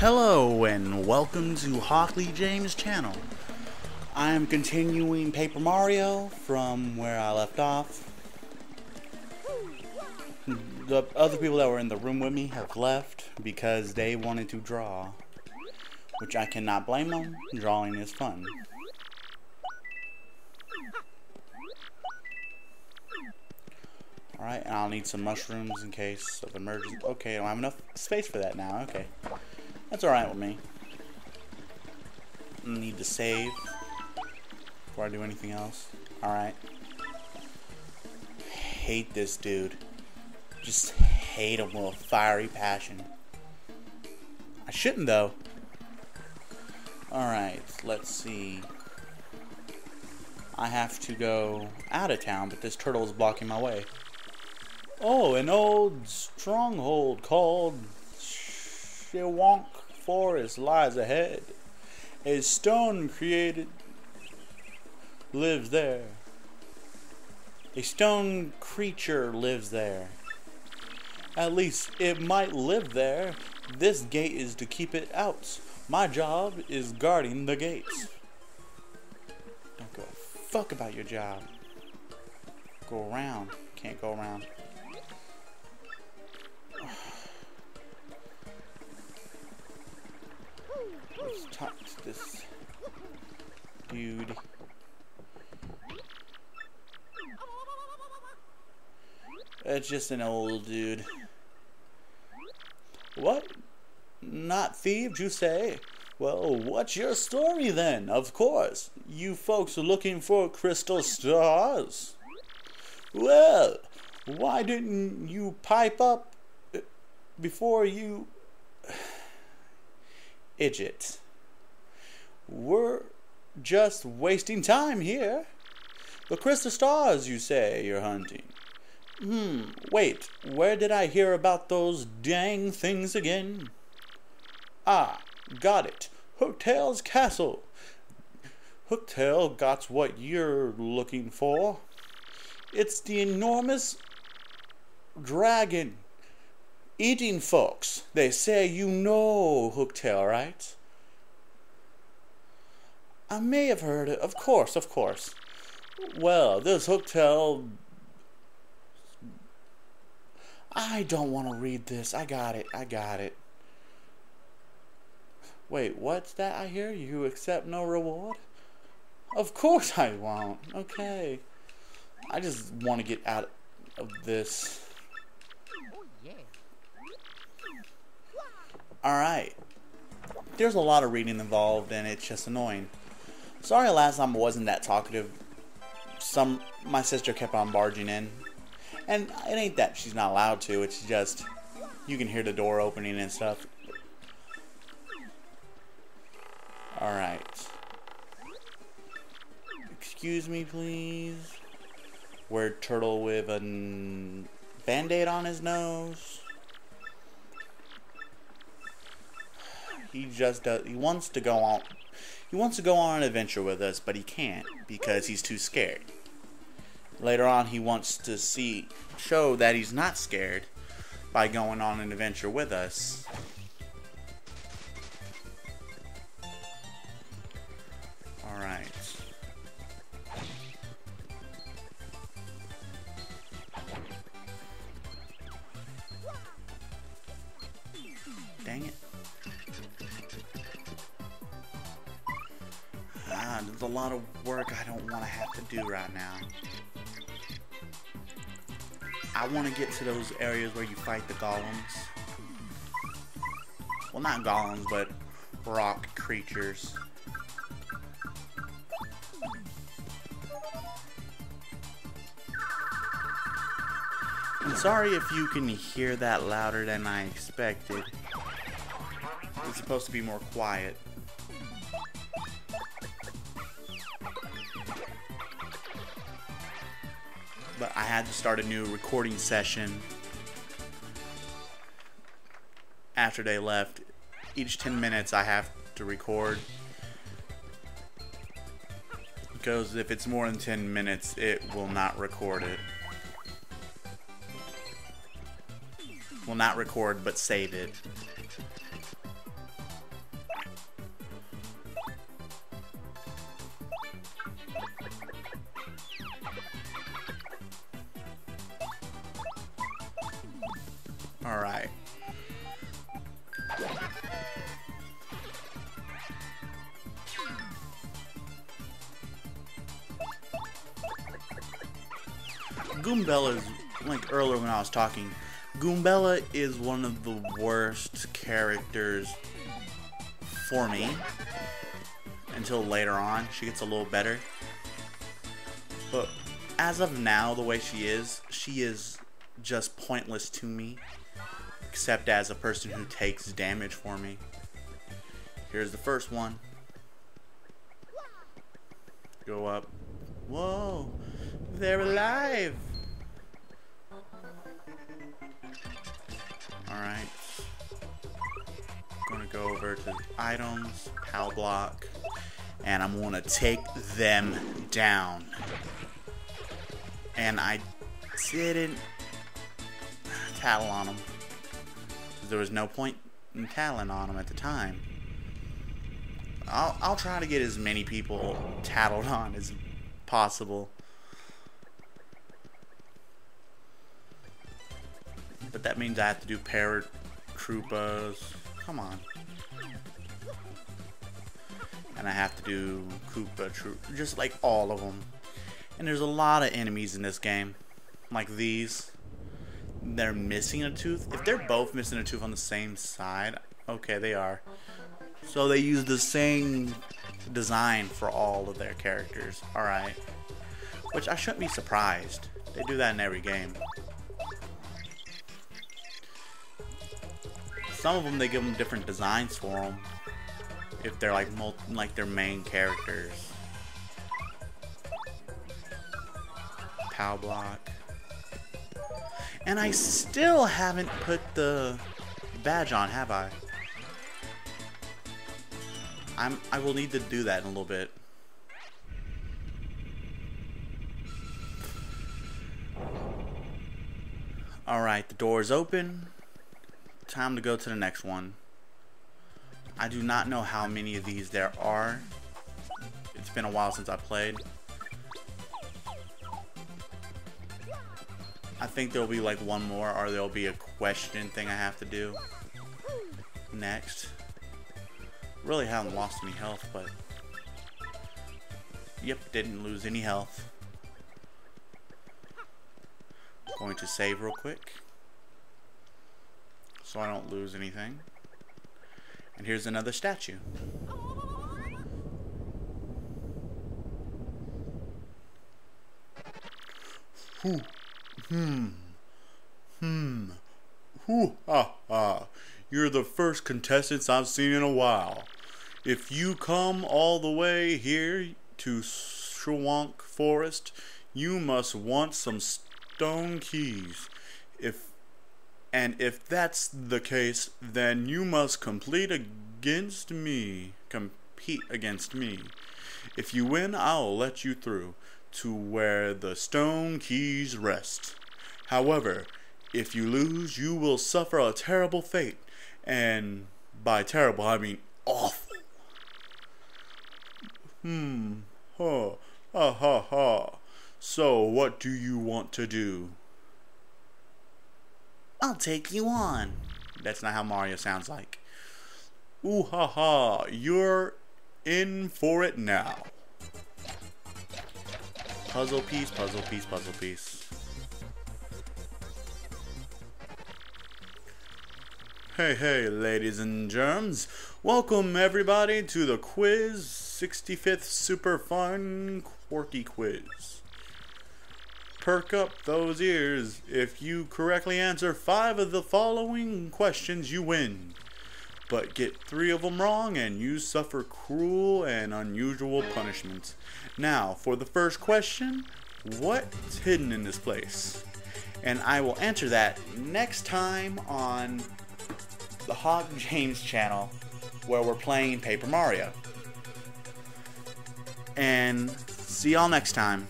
Hello and welcome to Hockley James channel. I am continuing Paper Mario from where I left off. The other people that were in the room with me have left because they wanted to draw. Which I cannot blame them. Drawing is fun. Alright, and I'll need some mushrooms in case of emergency. Okay, I don't have enough space for that now. Okay. That's alright with me. Mm, need to save before I do anything else. Alright. Hate this dude. Just hate him with a fiery passion. I shouldn't though. Alright, let's see. I have to go out of town, but this turtle is blocking my way. Oh, an old stronghold called Shhwonk Forest lies ahead. A stone created lives there. A stone creature lives there. At least it might live there. This gate is to keep it out. My job is guarding the gates. Don't go fuck about your job. Go around. Can't go around. Let's talk to this dude. It's just an old dude. What? Not thieves, you say? Well, what's your story then? Of course, you folks are looking for crystal stars. Well, why didn't you pipe up uh, before you... Idjit. We're just wasting time here. The crystal stars, you say, you're hunting. Hmm, wait, where did I hear about those dang things again? Ah, got it. Hooktail's castle. Hooktail got what you're looking for. It's the enormous dragon eating folks. They say you know Hooktail, right? I may have heard it. Of course, of course. Well, this Hooktail I don't want to read this. I got it. I got it. Wait, what's that I hear? You accept no reward? Of course I won't. Okay. I just want to get out of this. Oh, Alright. There's a lot of reading involved and it's just annoying. Sorry last time I wasn't that talkative. Some my sister kept on barging in. And it ain't that she's not allowed to, it's just you can hear the door opening and stuff. Alright. Excuse me, please. Weird turtle with a band-aid on his nose. He just does, he wants to go on, he wants to go on an adventure with us, but he can't because he's too scared. Later on, he wants to see, show that he's not scared by going on an adventure with us. Alright. Dang there's a lot of work I don't want to have to do right now. I want to get to those areas where you fight the golems. Well, not golems, but rock creatures. I'm sorry if you can hear that louder than I expected. It's supposed to be more quiet. But I had to start a new recording session after they left. Each 10 minutes I have to record. Because if it's more than 10 minutes, it will not record it. Will not record, but save it. Goombella is, like earlier when I was talking, Goombella is one of the worst characters for me. Until later on, she gets a little better. But as of now, the way she is, she is just pointless to me. Except as a person who takes damage for me. Here's the first one. Go up. Whoa! They're alive! Alright. Gonna go over to items, POW block, and I'm gonna take them down. And I didn't tattle on them. There was no point in tattling on them at the time. I'll, I'll try to get as many people tattled on as possible. But that means I have to do paratroopas. Come on. And I have to do Koopa Troop, just like all of them. And there's a lot of enemies in this game, like these. They're missing a tooth. If they're both missing a tooth on the same side, okay, they are. So they use the same design for all of their characters. Alright. Which I shouldn't be surprised. They do that in every game. Some of them they give them different designs for them. If they're like like their main characters. POW block. And I still haven't put the badge on, have I? I'm I will need to do that in a little bit. Alright, the door is open. Time to go to the next one. I do not know how many of these there are. It's been a while since I played. I think there'll be like one more or there'll be a question thing I have to do next. Really haven't lost any health, but yep, didn't lose any health. Going to save real quick so I don't lose anything. And here's another statue. Hmm. Hmm. Hmm. Hoo ha ha. You're the first contestants I've seen in a while. If you come all the way here to Shhwonk Forest, you must want some stone keys. If and if that's the case, then you must complete against me. Compete against me. If you win, I'll let you through to where the stone keys rest. However, if you lose, you will suffer a terrible fate. And by terrible, I mean awful. Hmm. Ha. Ha ha ha. So, what do you want to do? I'll take you on. That's not how Mario sounds like. Ooh ha ha, you're in for it now. Puzzle piece, puzzle piece, puzzle piece. Hey, hey, ladies and germs. Welcome, everybody, to the quiz 65th Super Fun Quirky Quiz perk up those ears. If you correctly answer five of the following questions, you win. But get three of them wrong and you suffer cruel and unusual punishments. Now, for the first question, what's hidden in this place? And I will answer that next time on the Hawk James channel where we're playing Paper Mario. And see y'all next time.